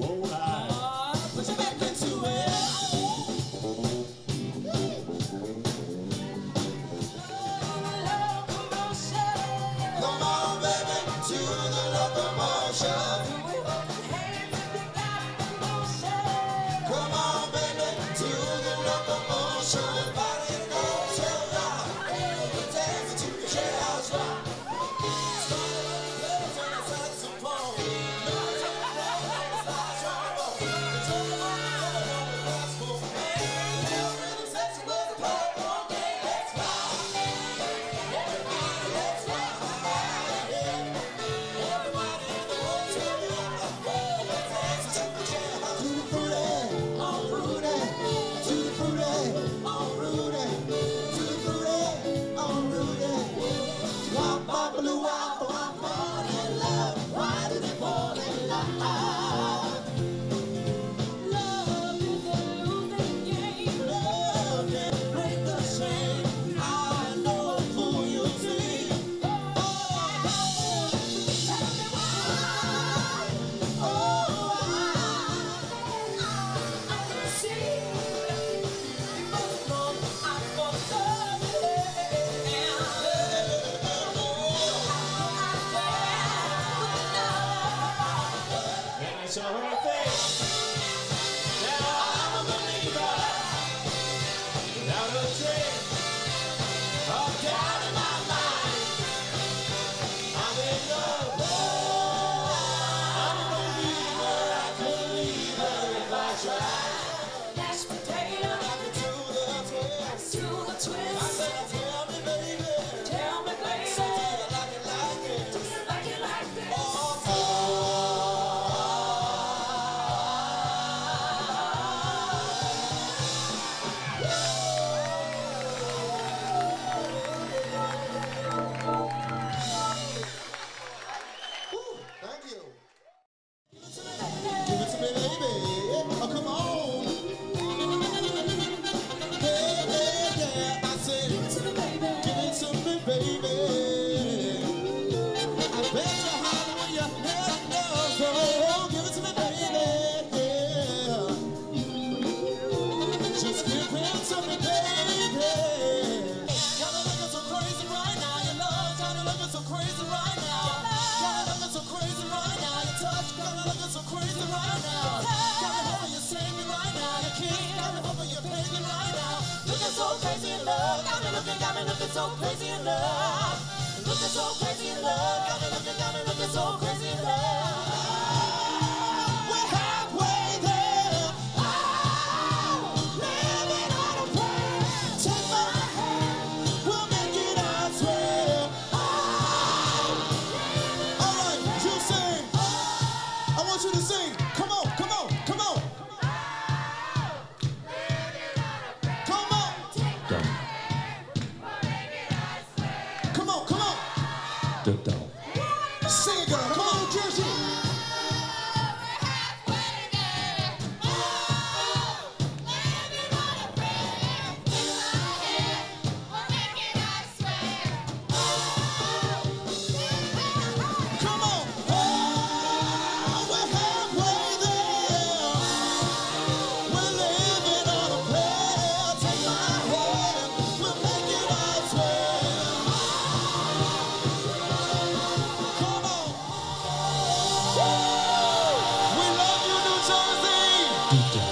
boa. so on her face. you. so crazy in love, looking so crazy. Deep.